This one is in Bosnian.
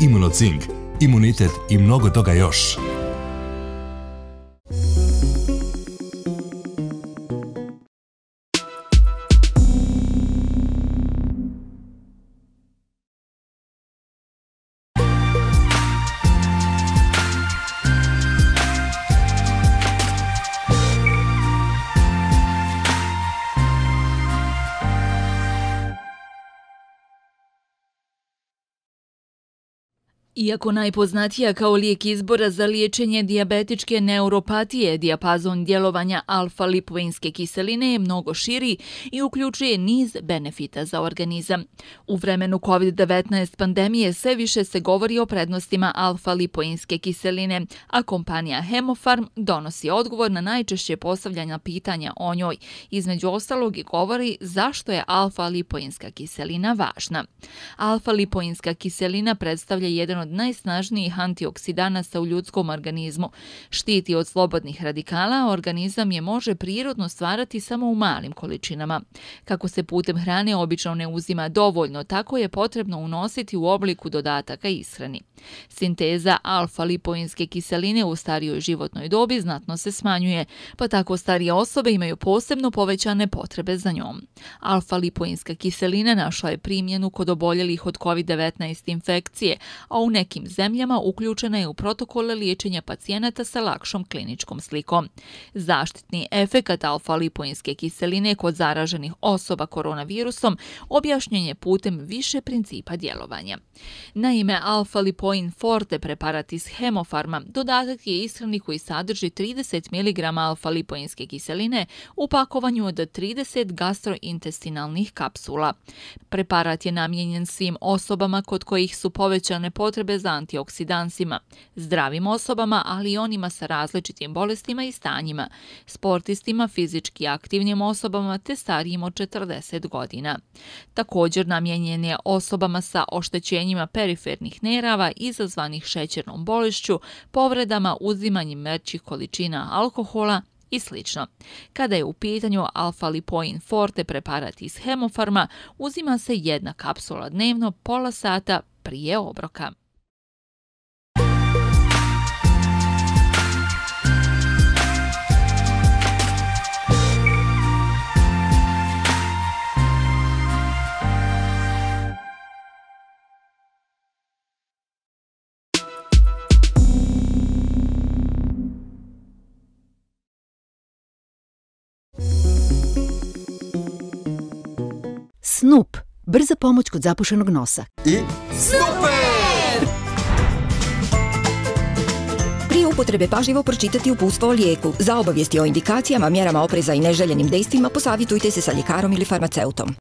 Imunocink, imunitet i mnogo toga još. Iako najpoznatija kao lijek izbora za liječenje diabetičke neuropatije, dijapazon djelovanja alfa-lipoinske kiseline je mnogo širi i uključuje niz benefita za organizam. U vremenu COVID-19 pandemije sve više se govori o prednostima alfa-lipoinske kiseline, a kompanija Hemofarm donosi odgovor na najčešće postavljanja pitanja o njoj. Između ostalog i govori zašto je alfa-lipoinska kiselina važna. Alfa-lipoinska kiselina predstavlja jedan od najsnažnijih antioksidanasa u ljudskom organizmu. Štiti od slobodnih radikala, organizam je može prirodno stvarati samo u malim količinama. Kako se putem hrane obično ne uzima dovoljno, tako je potrebno unositi u obliku dodataka ishrani. Sinteza alfa-lipoinske kiseline u starijoj životnoj dobi znatno se smanjuje, pa tako starije osobe imaju posebno povećane potrebe za njom. Alfa-lipoinska kiselina našla je primjenu kod oboljelih od COVID-19 infekcije, a u nekim zemljama uključena je u protokole liječenja pacijenata sa lakšom kliničkom slikom. Zaštitni efekat alfa-lipoinske kiseline kod zaraženih osoba koronavirusom objašnjen je putem više principa djelovanja. Naime, alfa-lipoin forte preparat iz hemofarma dodatak je ishrani koji sadrži 30 mg alfa-lipoinske kiseline u pakovanju od 30 gastrointestinalnih kapsula. Preparat je namjenjen svim osobama kod kojih su povećane potrebe potrebe za antioksidansima, zdravim osobama, ali i onima sa različitim bolestima i stanjima, sportistima, fizički aktivnim osobama te starijim od 40 godina. Također namjenjen je osobama sa oštećenjima perifernih nerava izazvanih šećernom bolešću, povredama, uzimanjem merćih količina alkohola, i slično. Kada je u pitanju alfa-lipoin forte preparat iz hemofarma, uzima se jedna kapsula dnevno pola sata prije obroka. Snoop, brza pomoć kod zapušenog nosa. I super! Prije upotrebe pažljivo pročitati upustvo o lijeku. Za obavijesti o indikacijama, mjerama opreza i neželjenim dejstvima posavitujte se sa ljekarom ili farmaceutom.